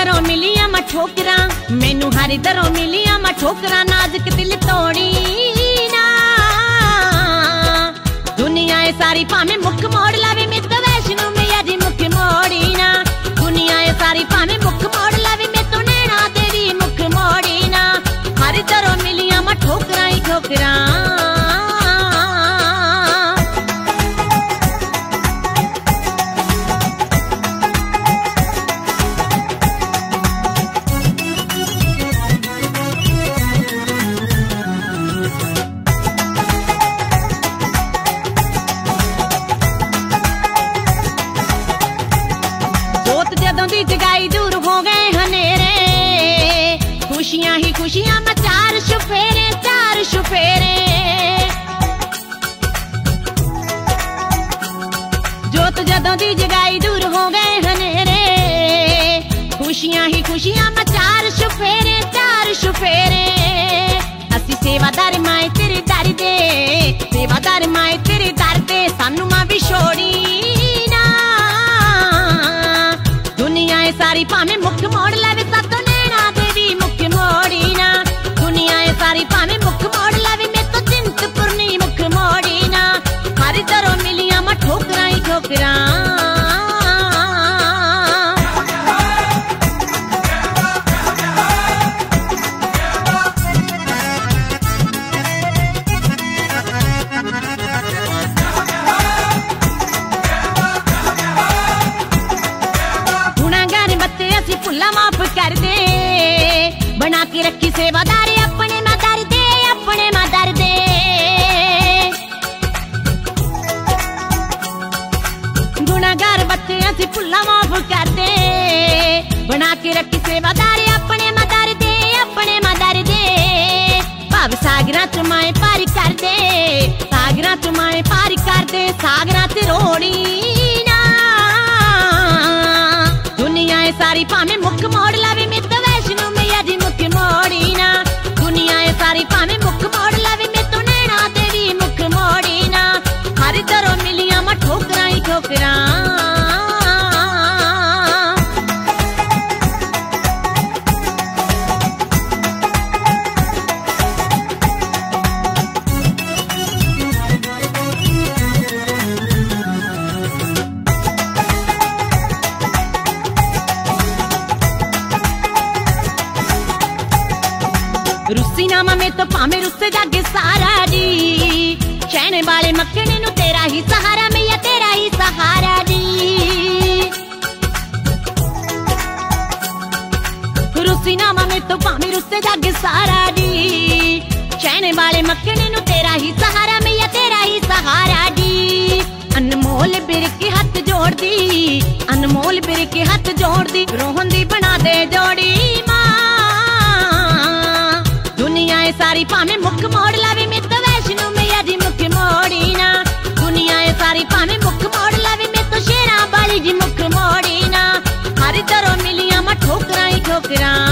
ਦਰੋਂ ਮਿਲੀਆਂ ਮੈਂ ਠੋਕਰਾਂ ਮੈਨੂੰ ਹਰ ਦਰੋਂ ਮਿਲੀਆਂ ਮੈਂ ਠੋਕਰਾਂ ਨਾਜ਼ੁਕ ਦਿਲ ਤੋੜੀ ਨਾ ਦੁਨੀਆ ਏ ਸਾਰੀ ਭਾਵੇਂ ਮੁੱਖ ਮੋੜ ਲਵੇ यादों की जगाई दूर हो गए हनेरे खुशियाँ ही खुशियाँ मचार शुफेरे चार शुफेरे जोत जदों की जगाई दूर हो गए हनेरे खुशियाँ ही खुशियाँ मचार शुफेरे चार शुफेरे असी सेवादार माए तेरी दारी दे सेवादार माए तेरी दारी सारी पामे मुख्य मोड़ लावे सत चूल्हा माफ़ कर दे बना के रखी सेवादारी, अपने मदर दे, अपने मादार दे। गुनागार बच्चे असी चूल्हा माफ़ कर दे बना के रखी सेवादारी, अपने मदर दे, अपने मदर दे। भाव सागरा चुमाए पार कर दे सागरा चुमाए पार कर दे सागर சாரி பாமி முக்கு மாடலாவே ਰੁੱਸੀ ਨਾ ਮੇ ਤੋਂ ਭਾਵੇਂ ਰੁੱਸ ਜਾਗੇ ਸਾਰਾ ਜੀ ਚੈਨੇ ਵਾਲੇ ਮੱਖਣੇ ਨੂੰ ਤੇਰਾ ਹੀ ਸਹਾਰਾ ਮਈਆ ਤੇਰਾ ਹੀ ਸਹਾਰਾ ਜੀ ਰੁੱਸੀ ਨਾ ਮੇ ਤੋਂ ਭਾਵੇਂ ਰੁੱਸ ਜਾਗੇ ਸਾਰਾ ਜੀ ਚੈਨੇ ਵਾਲੇ ਮੱਖਣੇ ਨੂੰ ਤੇਰਾ ਹੀ ਸਹਾਰਾ ਮਈਆ ਤੇਰਾ ਹੀ ਸਹਾਰਾ ਜੀ ਅਨਮੋਲ ਬਿਰ ਕੇ ਹੱਥ ਜੋੜਦੀ ਅਨਮੋਲ ਬਿਰ ਕੇ ਹੱਥ ਜੋੜਦੀ ਰੋਹਨ ਦੀ ਬਣਾ ਦੇ ਜੋੜੀ ਮਾਂ ਸਾਰੀ ਭਾਵੇਂ ਮੁੱਖ ਮੋੜ ਲਾਵੇ ਮੇ ਤਾਂ ਵੈਸ਼ਨੂ ਮਈਆ ਦੀ ਮੁੱਖ ਮੋੜੀ ਨਾ। ਦੁਨੀਆ ਏ ਸਾਰੀ ਭਾਵੇਂ ਮੁੱਖ ਮੋੜ ਲਾਵੇ ਮੇ ਤਾਂ ਸ਼ੇਰਾਂ ਵਾਲੀ ਜੀ ਮੁੱਖ ਮੋੜੀ ਨਾ। ਹਰ ਤਰ੍ਹਾਂ ਮਿਲੀਆਂ ਮਾ ਠੋਕਰਾਂ ਹੀ ਠੋਕਰਾਂ।